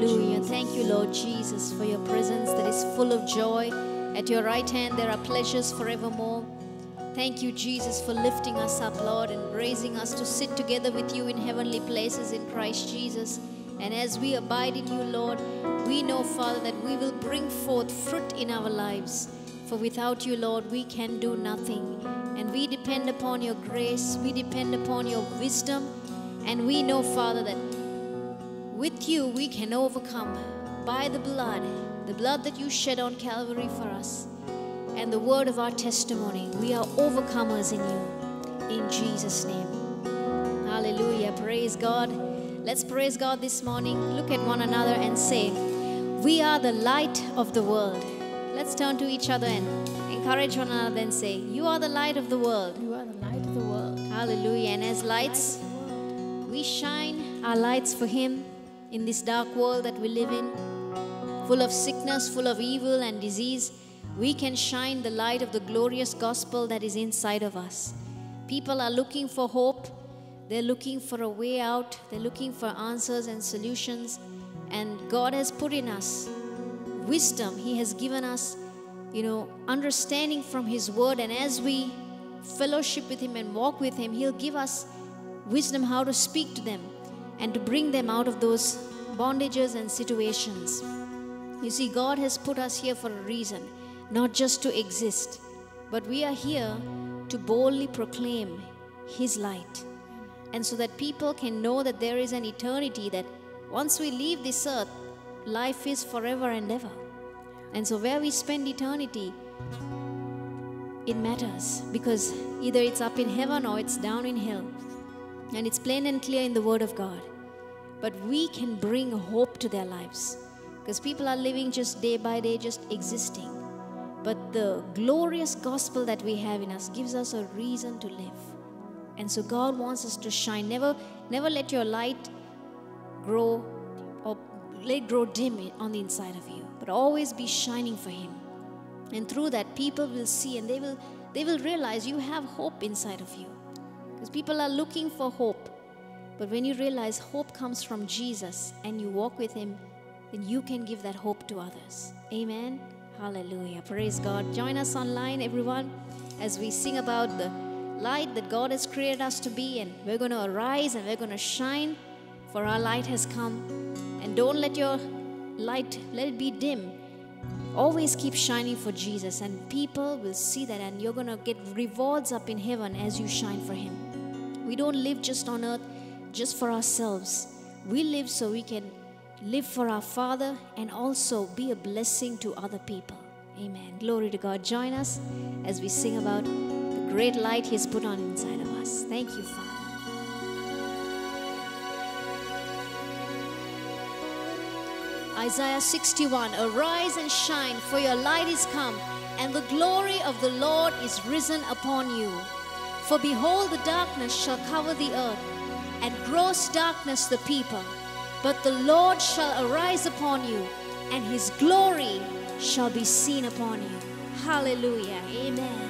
Hallelujah. Thank you, Lord Jesus, for your presence that is full of joy. At your right hand, there are pleasures forevermore. Thank you, Jesus, for lifting us up, Lord, and raising us to sit together with you in heavenly places in Christ Jesus. And as we abide in you, Lord, we know, Father, that we will bring forth fruit in our lives. For without you, Lord, we can do nothing. And we depend upon your grace, we depend upon your wisdom, and we know, Father, that with you we can overcome by the blood, the blood that you shed on Calvary for us, and the word of our testimony. We are overcomers in you. In Jesus' name. Hallelujah. Praise God. Let's praise God this morning. Look at one another and say, We are the light of the world. Let's turn to each other and encourage one another and say, You are the light of the world. You are the light of the world. Hallelujah. And as lights, we shine our lights for Him in this dark world that we live in, full of sickness, full of evil and disease. We can shine the light of the glorious gospel that is inside of us. People are looking for hope, they're looking for a way out, they're looking for answers and solutions. And God has put in us wisdom, He has given us, you know, understanding from His word. And as we fellowship with Him and walk with Him, He'll give us wisdom how to speak to them and to bring them out of those bondages and situations. You see, God has put us here for a reason, not just to exist, but we are here to boldly proclaim His light. And so that people can know that there is an eternity that once we leave this earth, life is forever and ever. And so, where we spend eternity, it matters because either it's up in heaven or it's down in hell. And it's plain and clear in the Word of God. But we can bring hope to their lives because people are living just day by day, just existing. But the glorious gospel that we have in us gives us a reason to live. And so God wants us to shine. Never, never let your light grow or let it grow dim on the inside of you, but always be shining for Him. And through that, people will see and they will they will realize you have hope inside of you. Because people are looking for hope. But when you realize hope comes from Jesus and you walk with Him, then you can give that hope to others. Amen. Hallelujah. Praise God. Join us online, everyone, as we sing about the light that God has created us to be. And we're going to arise and we're going to shine, for our light has come. And don't let your light, let it be dim. Always keep shining for Jesus, and people will see that, and you're going to get rewards up in heaven as you shine for Him. We don't live just on earth just for ourselves. We live so we can live for our Father and also be a blessing to other people. Amen. Glory to God. Join us as we sing about the great light He has put on inside of us. Thank you, Father. Isaiah 61 Arise and shine, for your light is come, and the glory of the Lord is risen upon you. For behold, the darkness shall cover the earth, and gross darkness the people. But the Lord shall arise upon you, and his glory shall be seen upon you. Hallelujah. Amen.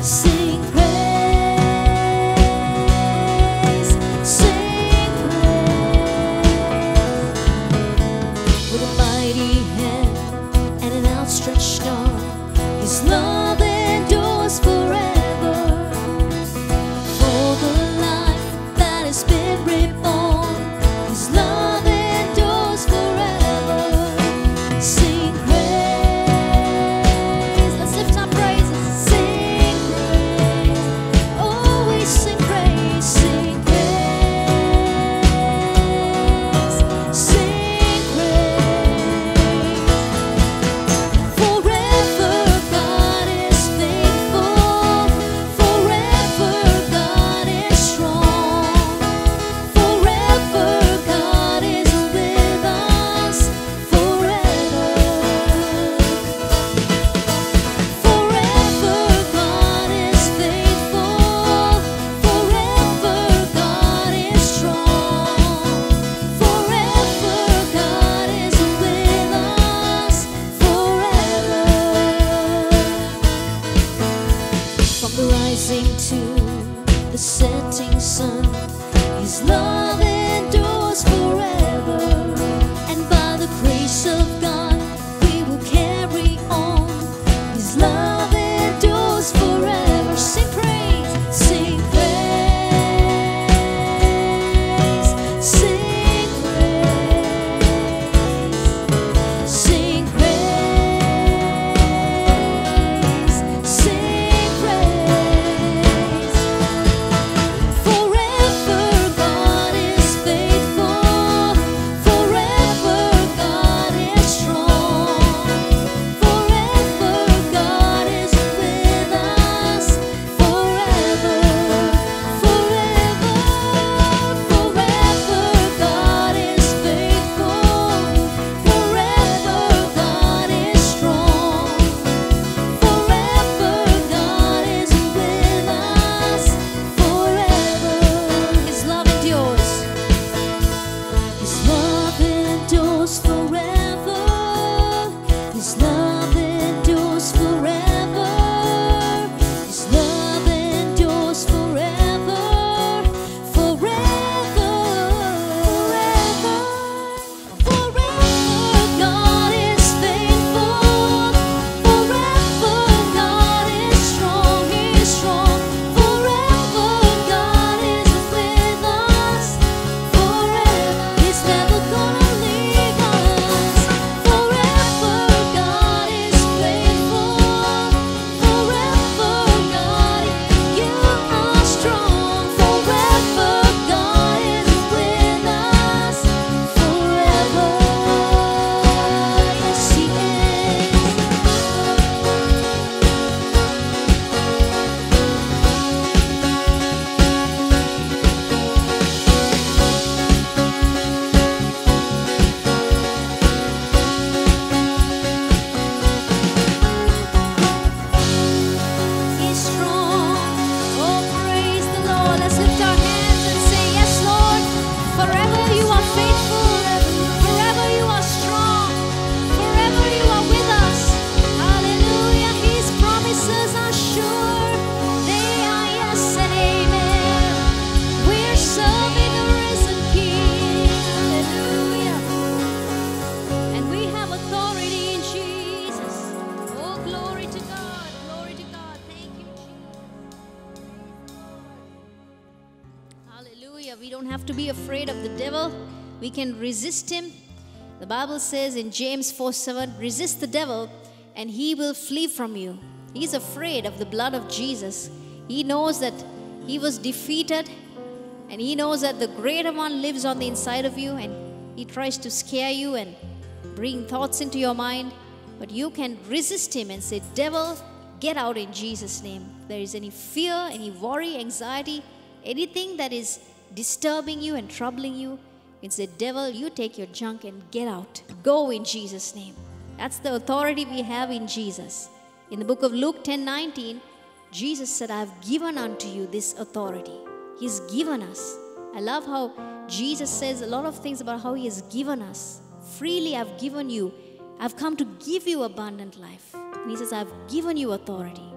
See resist him. The Bible says in James 4 7, resist the devil and he will flee from you. He's afraid of the blood of Jesus. He knows that he was defeated and he knows that the greater one lives on the inside of you and he tries to scare you and bring thoughts into your mind. But you can resist him and say, Devil, get out in Jesus' name. If there is any fear, any worry, anxiety, anything that is disturbing you and troubling you, can say, Devil, you take your junk and get out. Go in Jesus' name. That's the authority we have in Jesus. In the book of Luke 10 19, Jesus said, I have given unto you this authority. He's given us. I love how Jesus says a lot of things about how He has given us. Freely I've given you. I've come to give you abundant life. And He says, I've given you authority.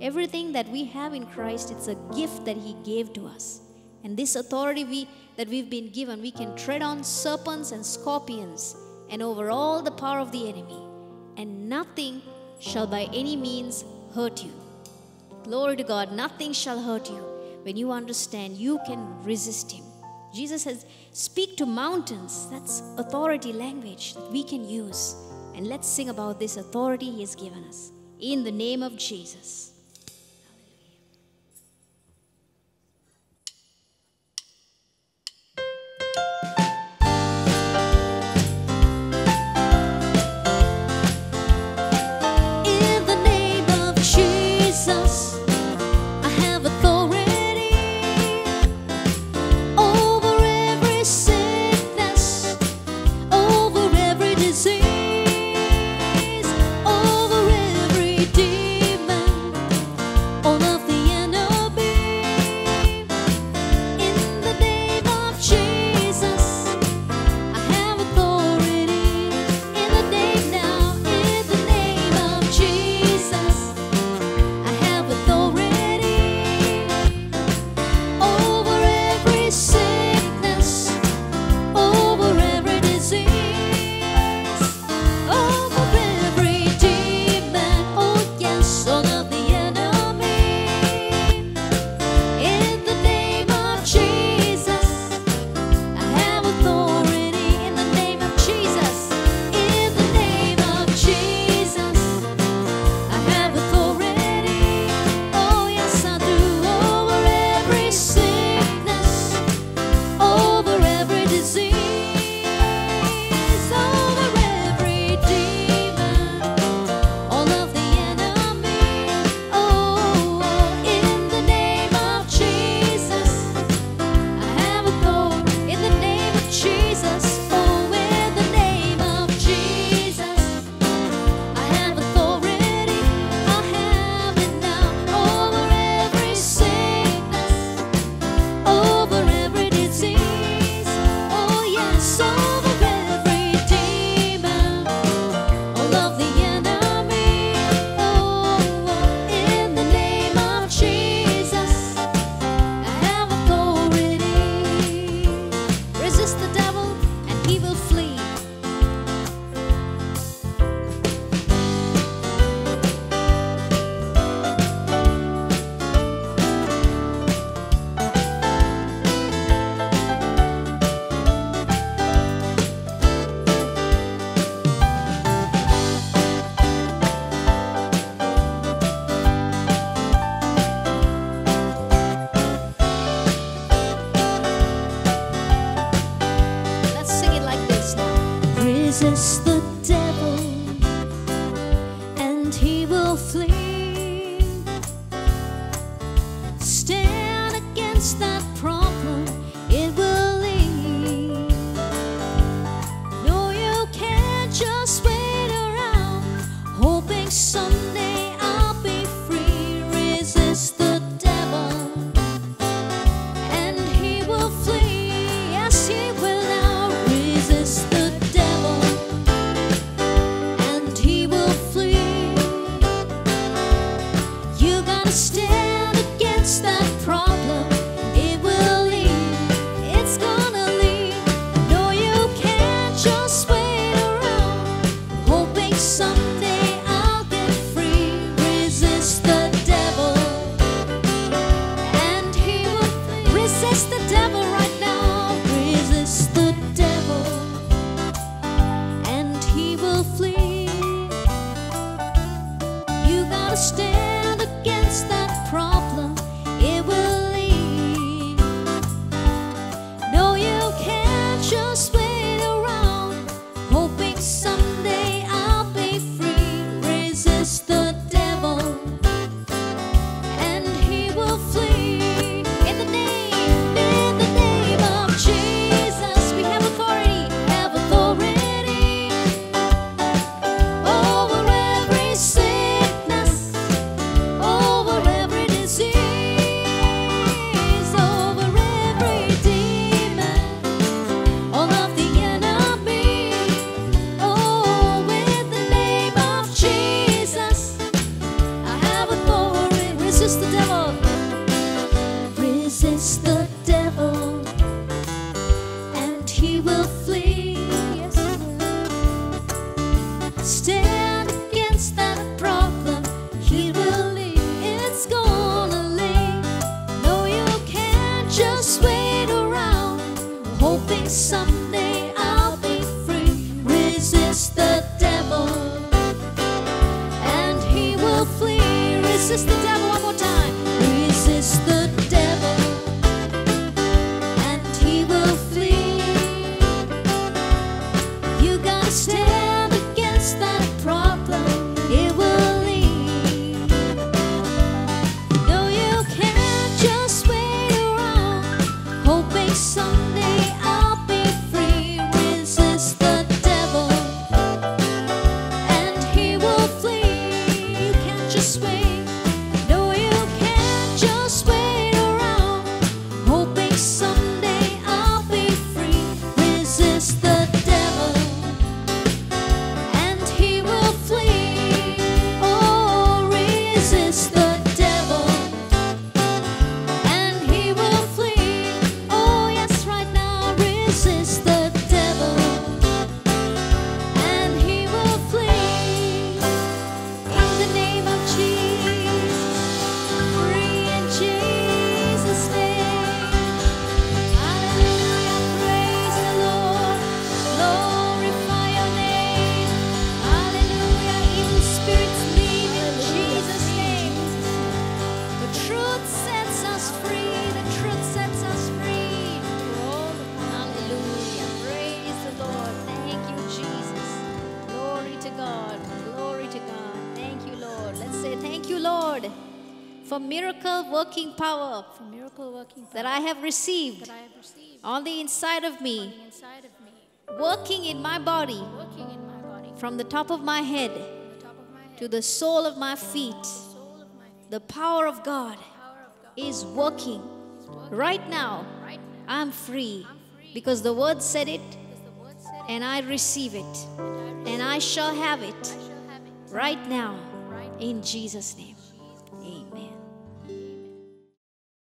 Everything that we have in Christ, it's a gift that He gave to us. And this authority we, that we've been given, we can tread on serpents and scorpions and over all the power of the enemy, and nothing shall by any means hurt you. Glory to God, nothing shall hurt you when you understand you can resist Him. Jesus says, Speak to mountains. That's authority language that we can use. And let's sing about this authority He has given us. In the name of Jesus. stay sister. miracle working power, miracle working power that, I have received, I have received on, the on the inside of me, working in my body, in my body from the top of my head, the of my head to the sole of my feet. The, my feet. the power of God, power of God is, working. is working. Right now, right now I'm, free I'm free because the word said it, and I receive it, and I, shall have it, right now in Jesus' name.